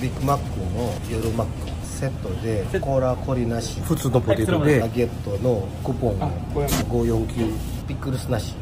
ビッグマックの夜マックセットでコーラコリなし普通のポテトで。ナゲットのクポン。を549ピクルスなし。